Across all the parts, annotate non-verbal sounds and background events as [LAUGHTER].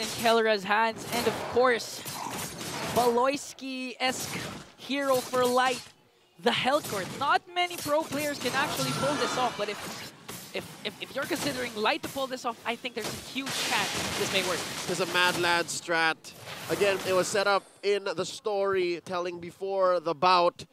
in Kelra's hands. And of course, Baloyskie-esque hero for Light, the Hellcurt. Not many pro players can actually pull this off, but if if, if, if, you're considering Light to pull this off, I think there's a huge chance this may work. There's a Mad Lad strat. Again, it was set up in the story telling before the bout.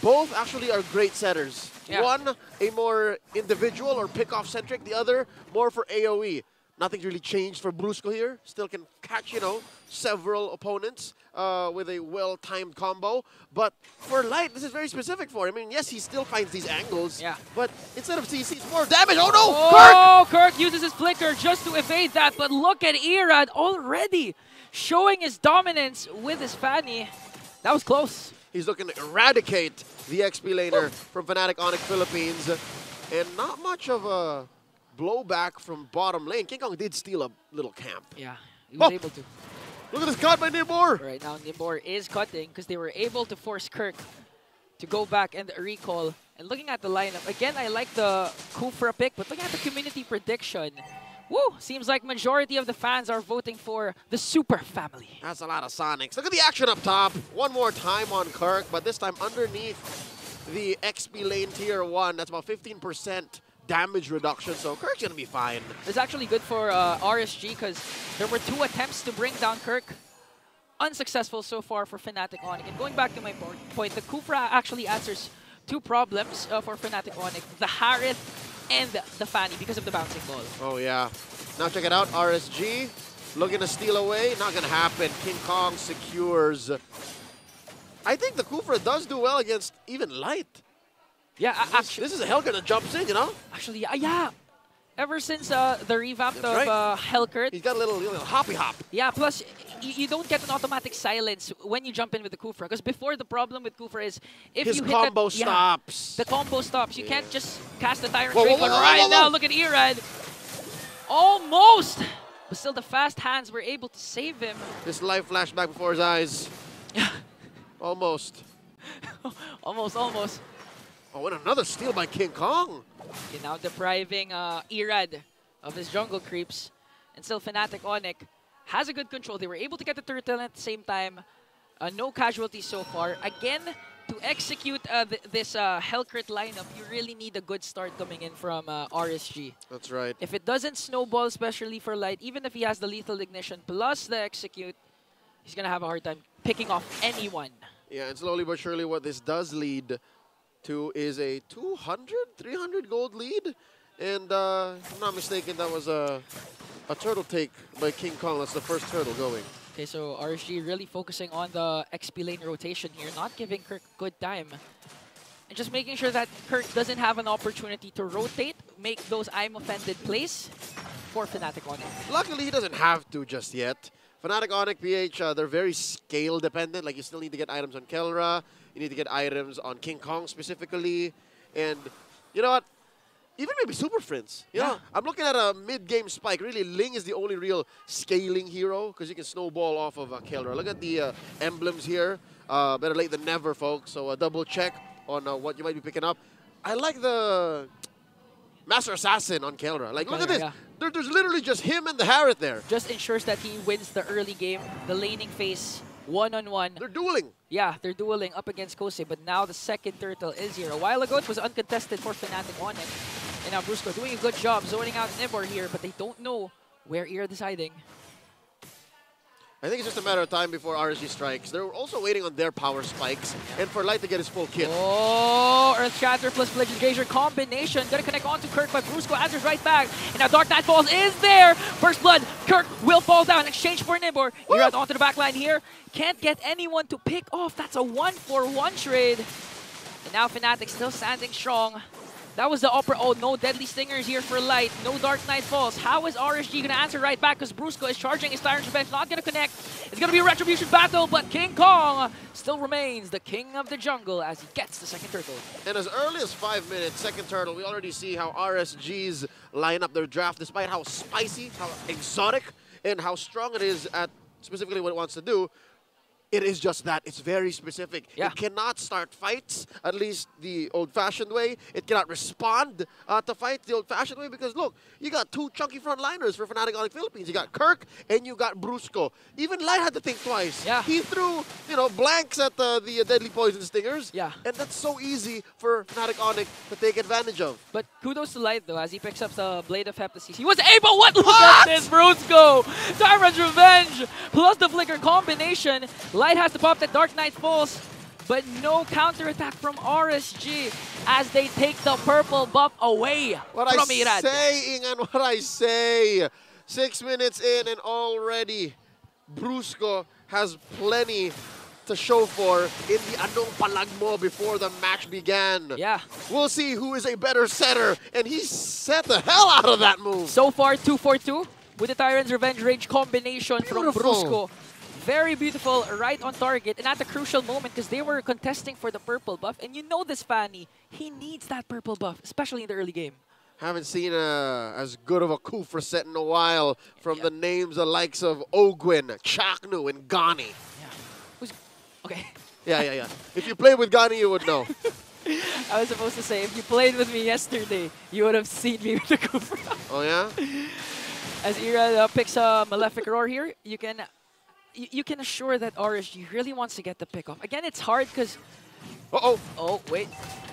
Both actually are great setters. Yeah. One, a more individual or pick-off centric. The other, more for AoE. Nothing's really changed for Brusko here. Still can catch, you know, several opponents uh, with a well-timed combo. But for Light, this is very specific for him. I mean, yes, he still finds these angles. Yeah. But instead of CC, it's more damage. Oh, no! Oh, Kirk! Kirk uses his flicker just to evade that. But look at Irad already showing his dominance with his Fanny. That was close. He's looking to eradicate the XP laner from Fnatic ONIC Philippines. And not much of a blowback from bottom lane. King Kong did steal a little camp. Yeah, he was Oh. able to. Look at this cut by Nibor! Right now, Nibor is cutting because they were able to force Kirk to go back and recall. And looking at the lineup, again, I like the Khufra pick, but looking at the community prediction, woo, seems like majority of the fans are voting for the Super Family. That's a lot of Sonics. Look at the action up top. One more time on Kirk, but this time underneath the XP lane tier 1. That's about 15% damage reduction, so Kirk's gonna be fine. It's actually good for uh, RSG because there were two attempts to bring down Kirk. Unsuccessful so far for Fnatic ONIC. And going back to my point, the Khufra actually answers two problems uh, for Fnatic ONIC. The Harith and the Fanny because of the bouncing ball. Oh, yeah. Now check it out. RSG looking to steal away. Not going to happen. King Kong secures. I think the Khufra does do well against even Light. Yeah, This, actually, this is a Helga that jumps in, you know? actually, yeah, yeah. Ever since uh, the revamp That's of right. uh, He's got a little, little hoppy hop. yeah, plus you don't get an automatic silence when you jump in with the Khufra. Because before the problem with Khufra is if His you hit combo that, yeah, stops. The combo stops. You can't just cast the Tyrant Whoa, whoa, Drake, whoa, but right now, look at Erad. Almost! But still, the fast hands were able to save him. This life flashed back before his eyes. [LAUGHS] Almost. almost, almost. Oh, and another steal by King Kong. Okay, now depriving uh, Erad of his jungle creeps. And still, Fnatic ONIC has a good control. They were able to get the turtle at the same time. Uh, no casualties so far. Again, to execute uh, th this uh, Hellcurt lineup, you really need a good start coming in from uh, RSG. That's right. If it doesn't snowball, especially for Light, even if he has the lethal ignition plus the execute, he's gonna have a hard time picking off anyone. Yeah, and slowly but surely what this does lead to is a 200, 300 gold lead. And uh, if I'm not mistaken, that was a, a turtle take by King Kong. That's the first turtle going. Okay, so RSG really focusing on the XP lane rotation here, not giving Kirk good time. And just making sure that Kirk doesn't have an opportunity to rotate, make those I'm offended plays for Fnatic ONIC. Luckily, he doesn't have to just yet. Fnatic, ONIC, PH, uh, they're very scale dependent. Like, you still need to get items on Kelra. You need to get items on King Kong specifically. And, you know what? Even maybe Super Frince. You know, Yeah. I'm looking at a mid-game spike. Really, Ling is the only real scaling hero because you can snowball off of uh, Kelra. Look at the uh, emblems here. Uh, better late than never, folks. So uh, double check on uh, what you might be picking up. I like the Master Assassin on Kelra. Like, look at this. yeah. There, there's literally just him and the Harith there. Just ensures that he wins the early game, the laning phase, one-on-one. They're dueling. Yeah, they're dueling up against Kose, but now the second turtle is here. A while ago, it was uncontested for Fnatic ONIC. And now Brusko doing a good job zoning out Nibor here, but they don't know where Ira deciding. I think it's just a matter of time before RSG strikes. They're also waiting on their power spikes and for Light to get his full kit. Oh, Earth Shatter plus Pelagian Gazer combination. Gonna connect onto Kirk, but Brusko answers right back. And now Dark Night Falls is there. First Blood, Kirk will fall down in exchange for Nibor. Irad onto the back line here. Can't get anyone to pick off. That's a one for one trade. And now Fnatic still standing strong. That was the upper. Oh, no Deadly Stingers here for Light. No Dark Night Falls. How is RSG going to answer right back? Because Brusko is charging his Tyrant's Revenge. Not going to connect. It's going to be a Retribution battle, but King Kong still remains the king of the jungle as he gets the second turtle. And as early as five minutes, second turtle, we already see how RSG's line up their draft, despite how spicy, how exotic, and how strong it is at specifically what it wants to do. It is just that. It's very specific. Yeah. It cannot start fights, at least the old-fashioned way. It cannot respond uh, to fights the old-fashioned way because, look, you got two chunky frontliners for Fnatic ONIC Philippines. You got Kirk and you got Brusko. Even Light had to think twice. Yeah. He threw, you know, blanks at the, the uh, Deadly Poison Stingers. Yeah. And that's so easy for Fnatic ONIC to take advantage of. But kudos to Light though, as he picks up the Blade of Heptaseas. He was able, what? Look at this, Brusko! Tyrant's Revenge, plus the Flicker combination. Light has to pop that Dark Knight Pulse, but no counterattack from RSG as they take the purple buff away What from I Irad. say, Ingan, what I say. Six minutes in and already Brusko has plenty to show for in the Anong Palagmo before the match began. Yeah, We'll see who is a better setter, and he set the hell out of that move. so far 2 for 2 with the Tyrant's Revenge Rage combination from Brusko. Very beautiful, right on target, and at the crucial moment because they were contesting for the purple buff. And you know this, Fanny, he needs that purple buff, especially in the early game. Haven't seen a, as good of a Khufra set in a while from Yeah. the names the likes of Ogwin, Chaknu, and Gani. Yeah. Who's okay? Yeah, yeah, yeah. if you played with Gani, you would know. [LAUGHS] I was supposed to say if you played with me yesterday, you would have seen me with the Khufra. Oh, yeah? [LAUGHS] As Ira uh, picks a Malefic Roar here, you can you, you can assure that RSG really wants to get the pick off. Again, it's hard because Uh-oh. oh wait,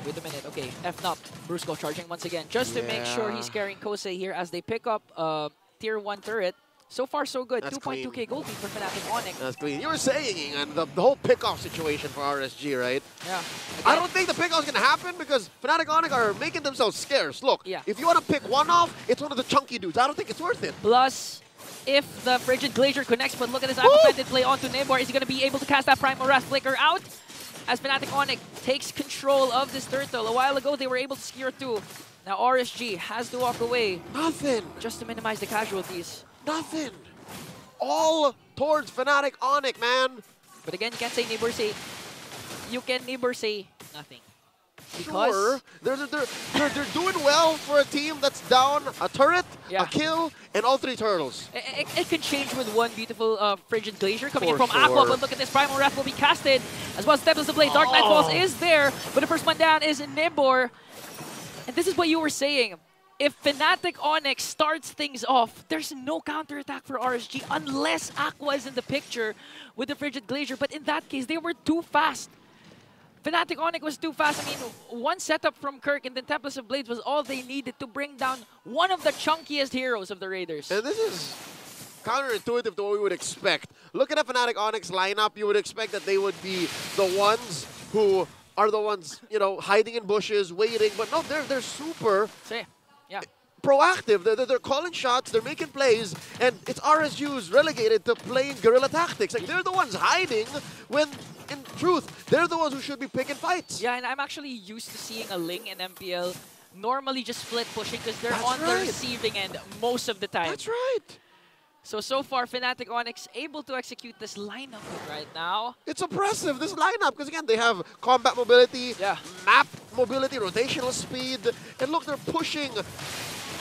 wait a minute. Okay, F not Brusko charging once again just to make sure he's carrying Kosei here as they pick up uh, tier one turret. So far, so good. 2.2k gold lead for Fnatic ONIC. That's clean. You were saying, and the, the whole pickoff situation for RSG, right? Yeah. I don't think the pickoff's gonna happen because Fnatic ONIC are making themselves scarce. Look, Yeah. if you want to pick one off, it's one of the chunky dudes. I don't think it's worth it. Plus, if the Frigid Glacier connects, but look at this! Aquapendant play onto Nibor. Is he going to be able to cast that Primal Wrath Flicker out? As Fnatic ONIC takes control of this turtle. A while ago, they were able to secure two. Now RSG has to walk away Nothing. just to minimize the casualties. Nothing. All towards Fnatic ONIC, man. But again, you can't say Nibor say... You can Nibor say nothing. Because... They're, they're, they're, they're, they're doing well for a team that's down a turret, Yeah. a kill, and all three turtles. It, it, it can change with one beautiful uh, Frigid Glacier coming in For from Aqua, but look at this, Primal Wrath will be casted, as well as of Blade. Dark Night Falls Oh. is there, but the first one down is Nibor. And this is what you were saying. If Fnatic ONIC starts things off, there's no counterattack for RSG unless Aqua is in the picture with the Frigid Glacier. But in that case, they were too fast. Fnatic ONIC was too fast. I mean, one setup from Kirk and then Tempest of Blades was all they needed to bring down one of the chunkiest heroes of the Raiders. And this is counterintuitive to what we would expect. Look at the Fnatic ONIC lineup, you would expect that they would be the ones who are the ones, you know, hiding in bushes, waiting. But no, they're they're super yeah. proactive. They're, they're, calling shots, they're making plays, and it's RSG's relegated to playing guerrilla tactics. Like they're the ones hiding when, truth, they're the ones who should be picking fights. Yeah, and I'm actually used to seeing a Ling in MPL normally just split pushing because they're That's on the receiving end most of the time. That's right. So, so far, Fnatic ONIC able to execute this lineup right now. It's impressive, this lineup, because again, they have combat mobility, Yeah. map mobility, rotational speed, and look, they're pushing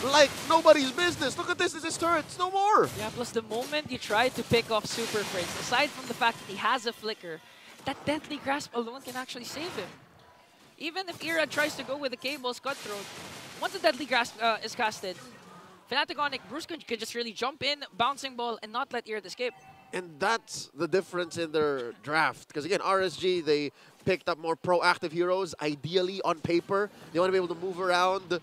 like nobody's business. Look at this, this is turrets, no more. Yeah, plus the moment you try to pick off Super Frince, aside from the fact that he has a flicker, that Deathly Grasp alone can actually save him. Even if Ira tries to go with the Cable's Cutthroat, once the Deadly Grasp uh, is casted, Fnatic Bruce can, can just really jump in, bouncing ball, and not let Ira escape. And that's the difference in their draft. Because again, RSG, they picked up more proactive heroes, ideally on paper. They want to be able to move around,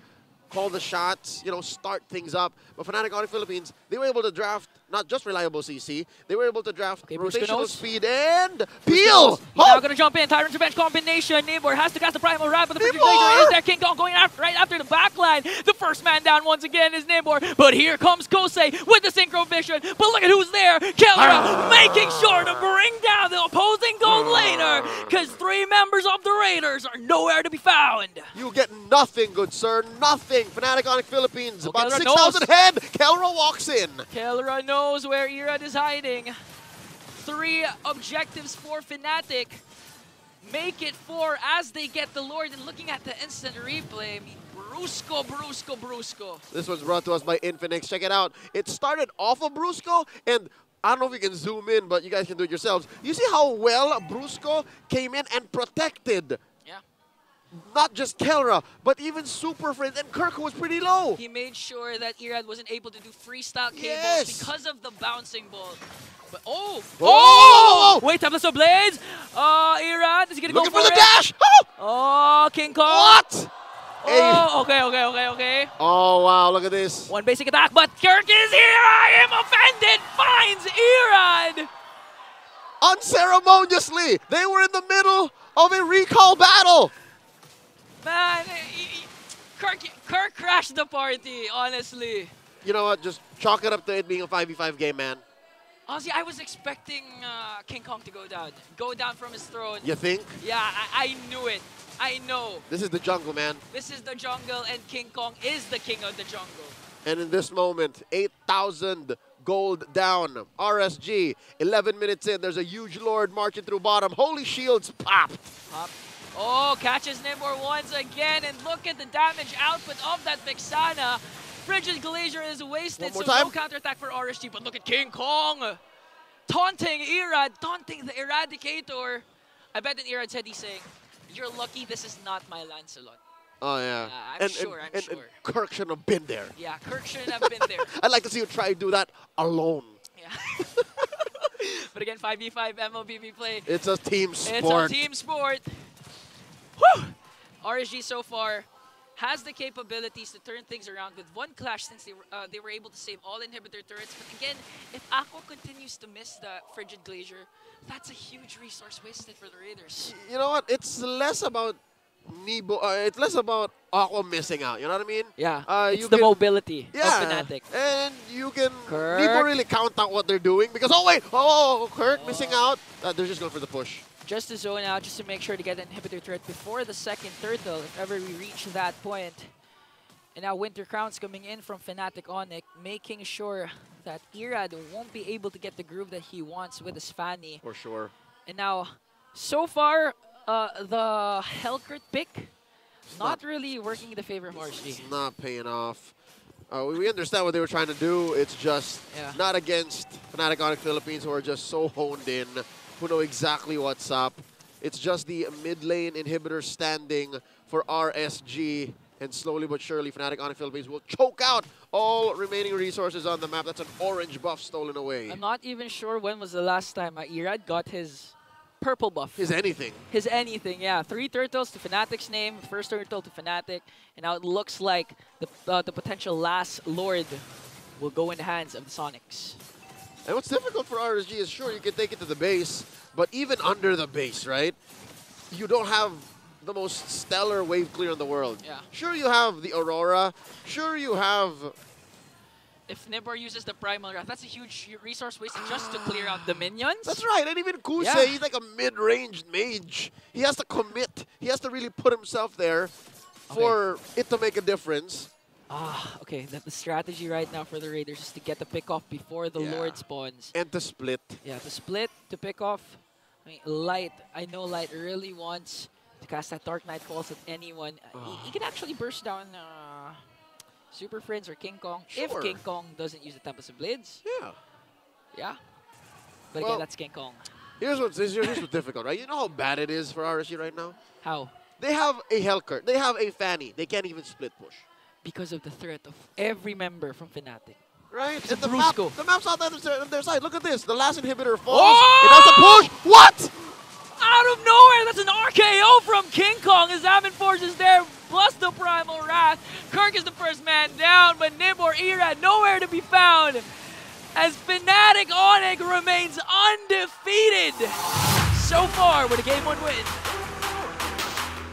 call the shots, you know, start things up. But Fnatic ONIC Philippines, they were able to draft not just reliable CC, they were able to draft Okay, rotational speed and peel. Now gonna jump in. Tyrant's Revenge combination. Nibor has to cast the Primal Wrath, but the Nibor! Is there. King Kong going after, right after the backline. The first man down once again is Nibor, but here comes Kosei with the Synchro Vision. But look at who's there. Kellera ah! making sure to bring down the opposing because three members of the Raiders are nowhere to be found. You get nothing, good sir. Nothing. Fnatic ONIC Philippines, Oh, about Kelra 6,000 head. Kelra walks in. Kellera knows where Irad is hiding. Three objectives for Fnatic. Make it four as they get the Lord. And looking at the instant replay, I mean, Brusko, Brusko, Brusko. This one's brought to us by Infinix. Check it out. It started off of Brusko, and I don't know if you can zoom in, but you guys can do it yourselves. You see how well Brusko came in and protected Yeah. not just Kelra, but even Super Frince and Kirk was pretty low. He made sure that Irad wasn't able to do freestyle cables Yes. because of the bouncing ball. But oh, Oh! Wait, Tempest of Blades. Uh, Irad is he gonna Looking go for for, the it. dash! Oh! Oh, King Kong. What? Oh, okay, okay, okay, okay. Oh, wow, look at this. One basic attack, but Kirk is here. I am offended. Finds Irad. Unceremoniously, they were in the middle of a recall battle. Man, Kirk, Kirk crashed the party. Honestly. You know what? Just chalk it up to it being a 5v5 game, man. Honestly, I was expecting uh, King Kong to go down, go down from his throne. You think? Yeah, I, I knew it. I know. This is the jungle, man. This is the jungle, and King Kong is the king of the jungle. And in this moment, 8,000 gold down. RSG, 11 minutes in. There's a huge lord marching through bottom. Holy shields popped. pop. Oh, catches Nibor once again, and look at the damage output of that Vexana. Frigid Glacier is wasted, so time. no counterattack for RSG, but look at King Kong. Taunting Irad, taunting the Eradicator. I bet in Irad's head he's saying, you're lucky this is not my Lancelot. Oh, yeah. Uh, I'm and, sure, and, I'm and, and sure. Kirk shouldn't have been there. Yeah, Kirk shouldn't have been there. [LAUGHS] I'd like to see you try to do that alone. Yeah. [LAUGHS] but again, 5v5 MLBB play. It's a team sport. It's a team sport. Whew! RSG so far has the capabilities to turn things around with one clash since they were, uh, they were able to save all inhibitor turrets. But again, if Aqua continues to miss the Frigid Glacier, that's a huge resource wasted for the Raiders. You know what? It's less about Nebo. Uh, it's less about Aqua missing out. You know what I mean? Yeah, Uh, it's you the can- mobility Yeah. of Fnatic. And you can Kirk. Nebo really count out what they're doing because oh wait, oh, Kirk missing out. Uh, they're just going for the push. Just to zone out, just to make sure to get an inhibitor turret before the second turtle, if ever we reach that point. And now Winter Crown's coming in from Fnatic ONIC, making sure that Irad won't be able to get the groove that he wants with his Fanny. For sure. And now, so far, uh, the Hellcurt pick, not really working in the favor of RSG. It's not paying off. Uh, we- we understand what they were trying to do. It's just Yeah. not against Fnatic ONIC Philippines who are just so honed in, who know exactly what's up. It's just the mid lane inhibitor standing for RSG. And slowly but surely, Fnatic ONIC Philippines will choke out all remaining resources on the map. That's an orange buff stolen away. I'm not even sure when was the last time Irad got his purple buff. His anything. his anything, yeah. Three turtles to Fnatic's name, first turtle to Fnatic, and now it looks like the, uh, the potential last Lord will go in the hands of the Sonics. And what's difficult for RSG is sure you can take it to the base, but even under the base, right? You don't have the most stellar wave clear in the world. Yeah. Sure you have the Aurora. Sure you have If Nibor uses the Primal Wrath, that's a huge resource waste just to clear out the minions. That's right. And even Kuse, Yeah. he's like a mid-range mage. He has to commit. He has to really put himself there for it to make a difference. Ah, okay. The, the strategy right now for the Raiders is to get the pick off before the Yeah. Lord spawns. And to split. Yeah, to split, to pick off. I mean, Light, I know Light really wants to cast that Dark Night Falls at anyone. Uh, he, he can actually burst down uh, Super Frince or King Kong if King Kong doesn't use the Tempest of Blades. Yeah. Yeah. But Well- again, that's King Kong. Here's what's, here's what's difficult, right? You know how bad it is for RSG right now? How? They have a Hellcurt. They have a Fanny. They can't even split push. Because of the threat of every member from Fnatic. Right? It's And the, map, the map's out on their, their side. Look at this. The last inhibitor falls. Oh! It has a push. What? Out of nowhere, that's an RKO from King Kong as Amin Force is there, plus the Primal Wrath. Kirk is the first man down, but Nibor Irad nowhere to be found. As Fnatic ONIC remains undefeated so far with a game one win.